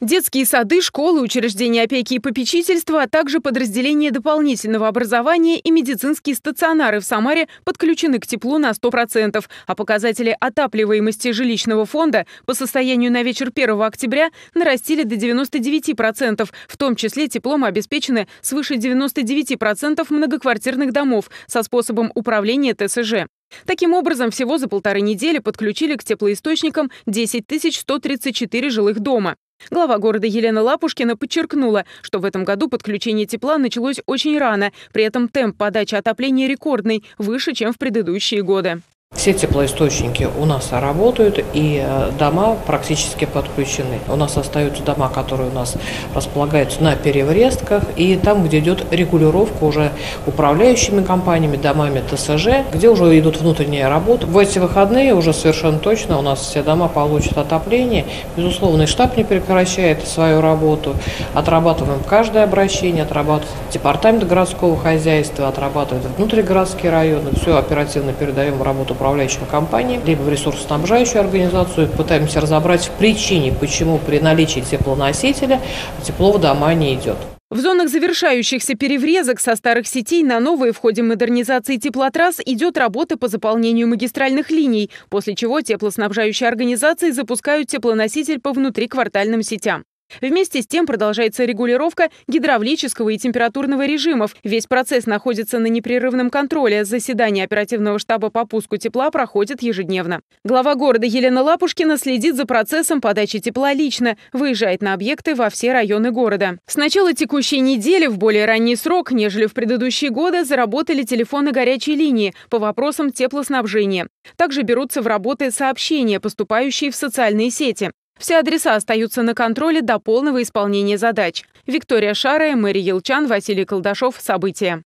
Детские сады, школы, учреждения опеки и попечительства, а также подразделения дополнительного образования и медицинские стационары в Самаре подключены к теплу на 100%, а показатели отапливаемости жилищного фонда по состоянию на вечер 1 октября нарастили до 99%, в том числе теплом обеспечены свыше 99% многоквартирных домов со способом управления ТСЖ. Таким образом, всего за полторы недели подключили к теплоисточникам 10 134 жилых дома. Глава города Елена Лапушкина подчеркнула, что в этом году подключение тепла началось очень рано, при этом темп подачи отопления рекордный, выше, чем в предыдущие годы. Все теплоисточники у нас работают и э, дома практически подключены. У нас остаются дома, которые у нас располагаются на переврестках и там, где идет регулировка уже управляющими компаниями, домами ТСЖ, где уже идут внутренние работы. В эти выходные уже совершенно точно у нас все дома получат отопление. Безусловно, и штаб не прекращает свою работу. Отрабатываем каждое обращение, отрабатывает департамент городского хозяйства, отрабатывает внутригородские районы. Все оперативно передаем работу управляющим компаниям, либо в ресурсоснабжающую организацию. Пытаемся разобрать в причине, почему при наличии теплоносителя тепло в дома не идет. В зонах завершающихся переврезок со старых сетей на новые в ходе модернизации теплотрасс идет работа по заполнению магистральных линий, после чего теплоснабжающие организации запускают теплоноситель по внутриквартальным сетям. Вместе с тем продолжается регулировка гидравлического и температурного режимов. Весь процесс находится на непрерывном контроле. Заседание оперативного штаба по пуску тепла проходит ежедневно. Глава города Елена Лапушкина следит за процессом подачи тепла лично, выезжает на объекты во все районы города. С начала текущей недели в более ранний срок, нежели в предыдущие годы, заработали телефоны горячей линии по вопросам теплоснабжения. Также берутся в работы сообщения, поступающие в социальные сети. Все адреса остаются на контроле до полного исполнения задач. Виктория Шарая, Мэри Елчан, Василий Колдашов. События.